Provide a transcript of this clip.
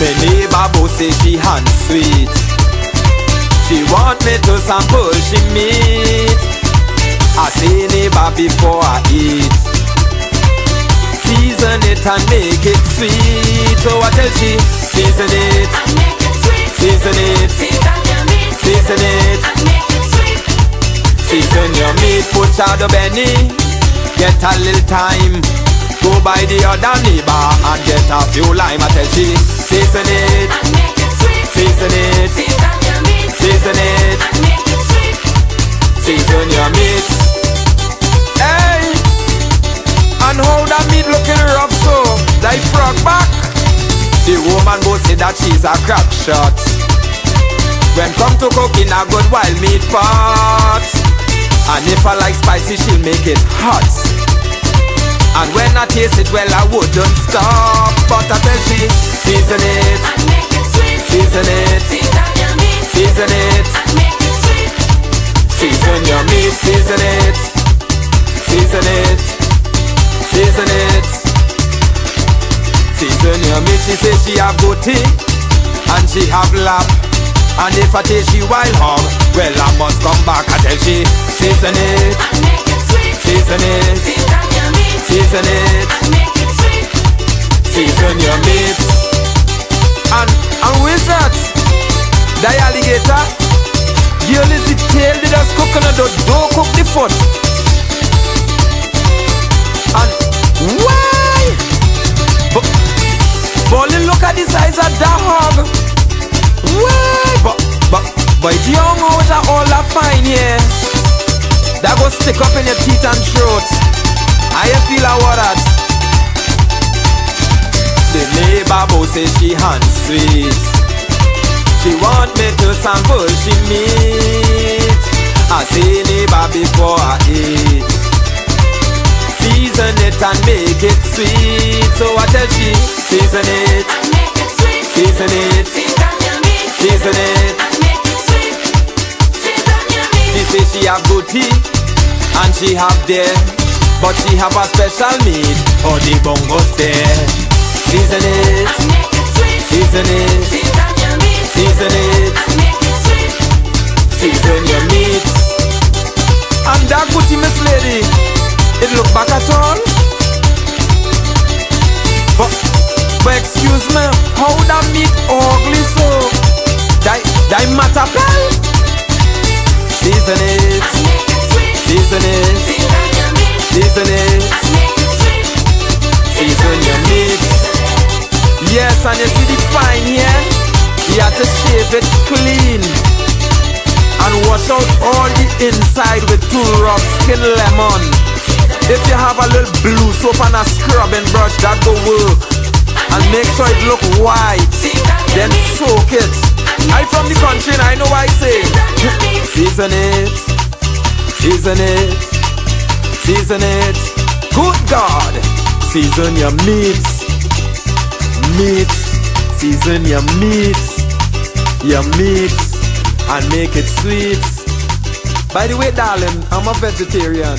say she hand sweet. She want me to sample she meat. I say neighbor before I eat. Season it and make it sweet. So I tell she, season it, And make it sweet. season it, Season your meat. season it. And make it sweet. Season your meat, put out the Benny. Get a little time. Go by the other neighbor and get a few lime. Tell she, season it, And make it sweet. season it, Season your meat. season it, And make it sweet. season your meat. Hey, and how that meat looking rough so, like frog back. The woman both say that she's a crack shot. When come to cooking a good wild meat pot. And if I like spicy, she'll make it hot. And when I taste it, well, I wouldn't stop. But I tell she, season it, And make it sweet. season it, Season your meat. season it, And make it sweet. season your meat, season it, season it, season it. Season your meat, she say she have booty and she have lap. And if I taste she wild hog, well, I must come back. I tell she, season it, And make it sweet. season it, Season. Season it. And make it sweet. season your meat. And and who is that? The alligator? Girl is the tail, they just coconut, don't, don't cook the foot. And why? But, but look at the size of that hog. Why? But, but, but young out of all that fine here. That go stick up in your teeth and throat. You feel about that? The neighbor boss say she hand sweet. She want me to sample she meat. I say neighbor before I eat. Season it and make it sweet. So I tell she, season it, And make it sweet. season it, Season your meat. season it. And make it sweet. Season your She say she have good tea and she have there, but she have a special meat for the bongos there. Season it, And make it sweet. season it, Season your meat. season it. And make it sweet. season your meat. And that booty, Miss Lady, it look back at all. But, but excuse me, how that meat ugly Yes, and you see the fine here? You have to shave it clean. and wash out all the inside with two rough skin lemon. If you have a little blue soap and a scrubbing brush, that go work. And make sure it look white. Then soak it. I from the country and I know I say. Season it, season it, season it. Good God, season your meat, meat, season your meat, your meat, and make it sweet. By the way, darling, I'm a vegetarian.